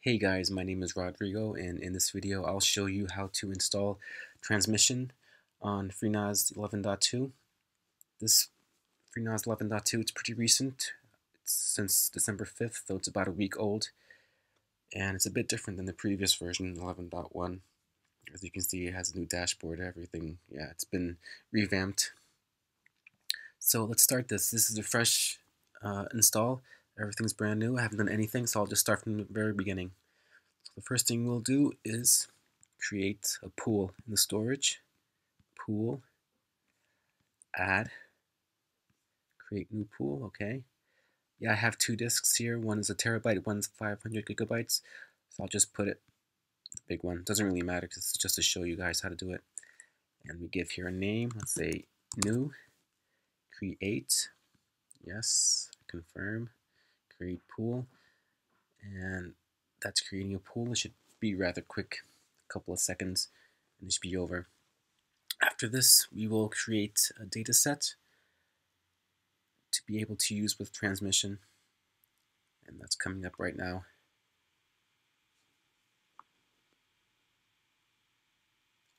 Hey guys, my name is Rodrigo and in this video I'll show you how to install transmission on FreeNAS 11.2. This FreeNAS 11.2 it's pretty recent, it's since December 5th, though it's about a week old and it's a bit different than the previous version 11.1. As you can see it has a new dashboard, everything, yeah it's been revamped. So let's start this, this is a fresh uh, install Everything's brand new. I haven't done anything, so I'll just start from the very beginning. So the first thing we'll do is create a pool in the storage. Pool, add, create new pool, okay. Yeah, I have two disks here. One is a terabyte, one's 500 gigabytes. So I'll just put it, the big one. Doesn't really matter because it's just to show you guys how to do it. And we give here a name. Let's say new, create, yes, confirm create pool and that's creating a pool. It should be rather quick, a couple of seconds and it should be over. After this, we will create a data set to be able to use with transmission and that's coming up right now.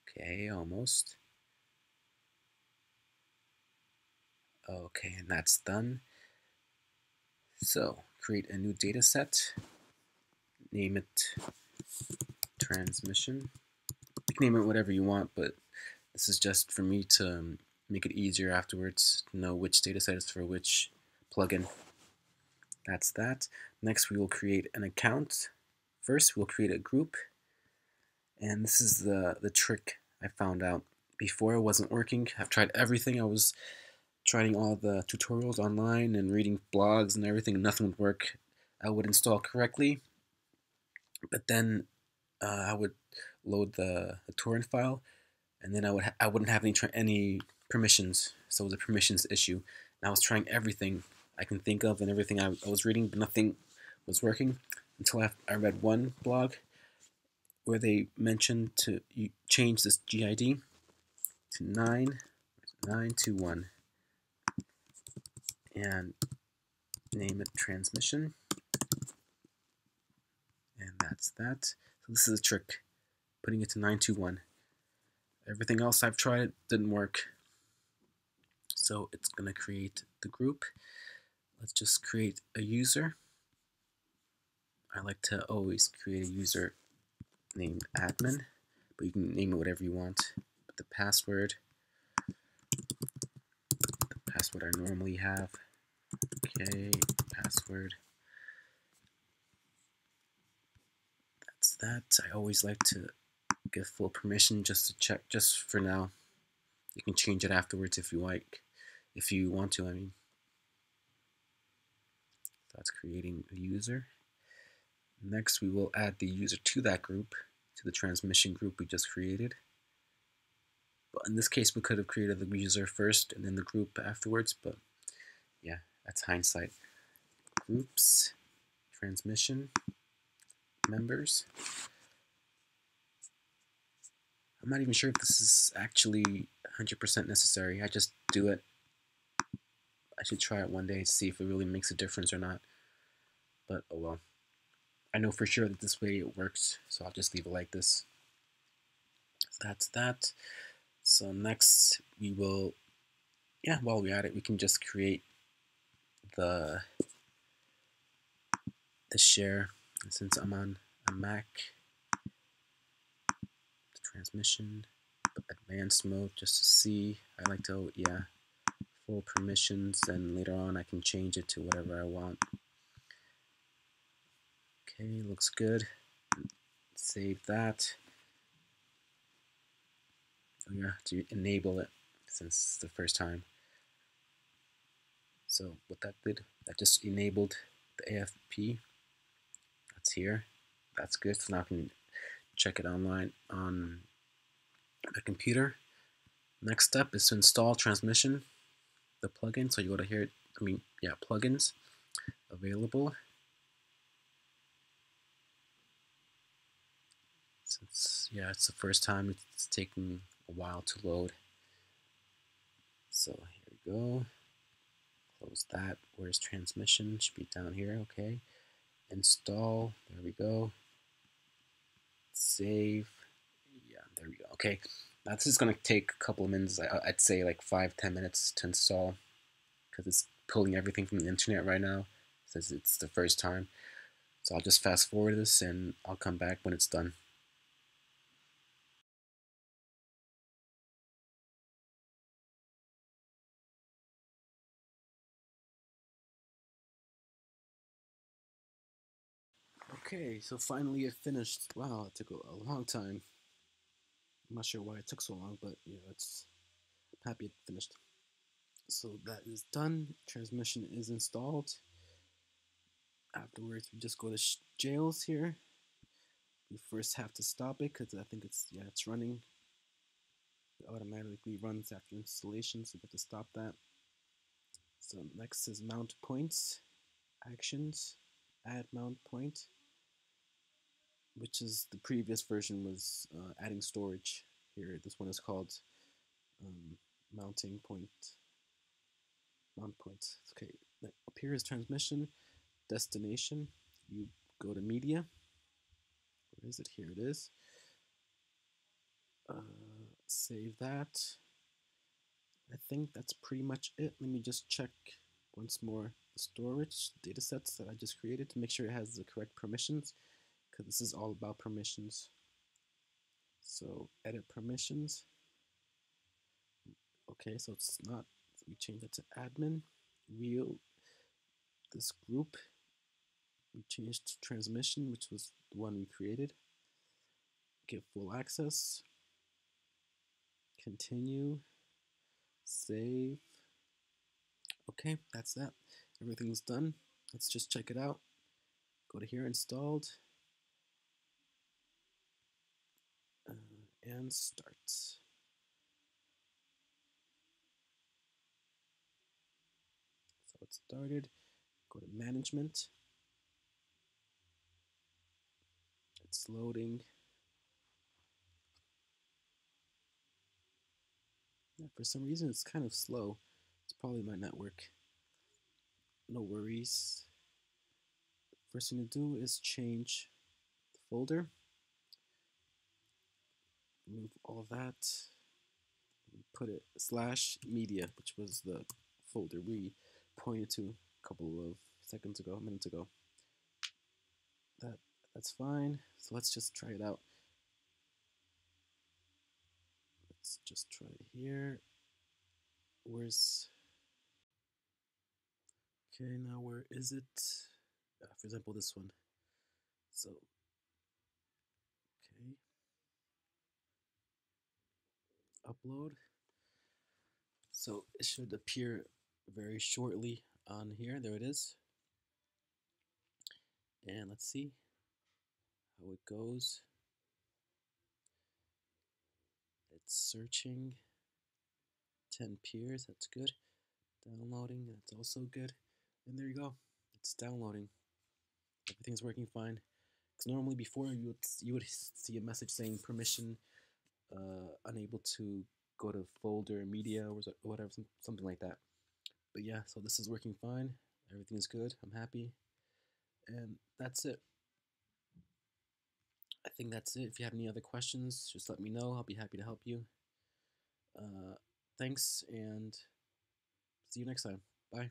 Okay, almost. Okay, and that's done. So, create a new data set, name it transmission. Name it whatever you want, but this is just for me to um, make it easier afterwards to know which data set is for which plugin. That's that. Next, we will create an account. First, we'll create a group, and this is the, the trick I found out. Before it wasn't working. I've tried everything. I was trying all the tutorials online and reading blogs and everything, nothing would work. I would install correctly, but then uh, I would load the, the, torrent file, and then I would I wouldn't have any any permissions, so it was a permissions issue. And I was trying everything I can think of and everything I, I was reading, but nothing was working until I, I read one blog where they mentioned to change this GID to 9, 921 and name it transmission. And that's that. So this is a trick, putting it to 921. Everything else I've tried didn't work. So it's going to create the group. Let's just create a user. I like to always create a user named admin, but you can name it whatever you want. But the password, password I normally have, Okay, password. That's that. I always like to give full permission just to check, just for now. You can change it afterwards if you like, if you want to, I mean. That's creating a user. Next, we will add the user to that group, to the transmission group we just created. In this case, we could have created the user first and then the group afterwards, but yeah, that's hindsight. Groups, transmission, members. I'm not even sure if this is actually 100% necessary. I just do it. I should try it one day to see if it really makes a difference or not. But oh well. I know for sure that this way it works, so I'll just leave it like this. So that's that. So next we will, yeah, while we're at it, we can just create the the share. Since I'm on a Mac the transmission advanced mode just to see. I like to yeah full permissions and later on I can change it to whatever I want. Okay looks good. Save that oh yeah to enable it since it's the first time so what that did, that just enabled the AFP. That's here. That's good. So now I can check it online on the computer. Next step is to install transmission, the plugin. So you go to here, I mean, yeah, plugins available. Since, yeah, it's the first time it's taking a while to load. So here we go. Close that. Where's transmission? Should be down here. Okay. Install. There we go. Save. Yeah, there we go. Okay, now this is gonna take a couple of minutes. I'd say like five, ten minutes to install because it's pulling everything from the internet right now since it's the first time. So I'll just fast forward this and I'll come back when it's done. Okay, so finally it finished. Wow, it took a, long time. I'm not sure why it took so long, but yeah, it's I'm happy it finished. So that is done. Transmission is installed. Afterwards, we just go to jails here. We first have to stop it because I think it's yeah it's running. It automatically runs after installation, so we have to stop that. So next is mount points, actions, add mount point which is the previous version was uh, adding storage here. This one is called um, mounting point. Mount point. Okay, up here is transmission, destination. You go to media. Where is it? Here it is. Uh, save that. I think that's pretty much it. Let me just check once more the storage datasets that I just created to make sure it has the correct permissions because this is all about permissions. So edit permissions. Okay, so it's not, we change that to admin. Real, this group, we changed to transmission, which was the one we created. Give full access. Continue. Save. Okay, that's that. Everything's done. Let's just check it out. Go to here, installed. And start. So it started. Go to management. It's loading. Yeah, for some reason it's kind of slow. It's probably my network. No worries. First thing to do is change the folder remove all that, put it slash media, which was the folder we pointed to a couple of seconds ago, minutes ago. That That's fine. So let's just try it out. Let's just try it here. Where's... Okay, now where is it? Uh, for example, this one. So upload. So it should appear very shortly on here. There it is. And let's see how it goes. It's searching 10 peers, that's good. Downloading, that's also good. And there you go, it's downloading. Everything's working fine. Because normally before you would, you would see a message saying permission uh, unable to go to folder media or whatever, something like that. But yeah, so this is working fine. Everything is good. I'm happy. And that's it. I think that's it. If you have any other questions, just let me know. I'll be happy to help you. Uh, thanks, and see you next time. Bye.